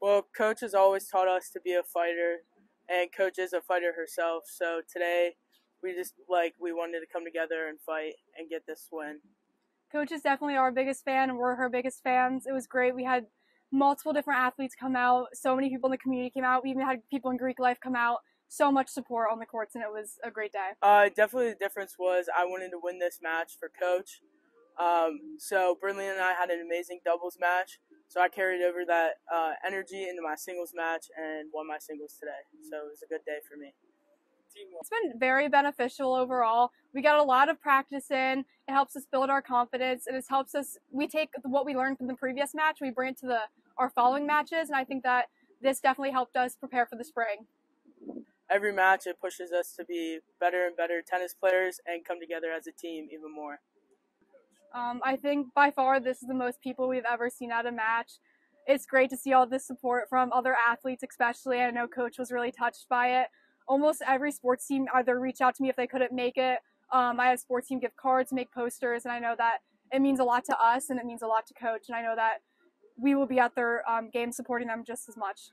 Well, coach has always taught us to be a fighter, and coach is a fighter herself. So today, we just like we wanted to come together and fight and get this win. Coach is definitely our biggest fan, and we're her biggest fans. It was great. We had multiple different athletes come out. So many people in the community came out. We even had people in Greek life come out. So much support on the courts, and it was a great day. Uh, definitely the difference was I wanted to win this match for coach. Um, so Brinley and I had an amazing doubles match. So I carried over that uh, energy into my singles match and won my singles today. So it was a good day for me. It's been very beneficial overall. We got a lot of practice in. It helps us build our confidence, and it helps us. We take what we learned from the previous match, we bring it to the our following matches, and I think that this definitely helped us prepare for the spring. Every match, it pushes us to be better and better tennis players and come together as a team even more. Um, I think by far this is the most people we've ever seen at a match. It's great to see all this support from other athletes, especially. I know Coach was really touched by it. Almost every sports team either reached out to me if they couldn't make it. Um, I had sports team gift cards, make posters, and I know that it means a lot to us and it means a lot to Coach. And I know that we will be at their um, game supporting them just as much.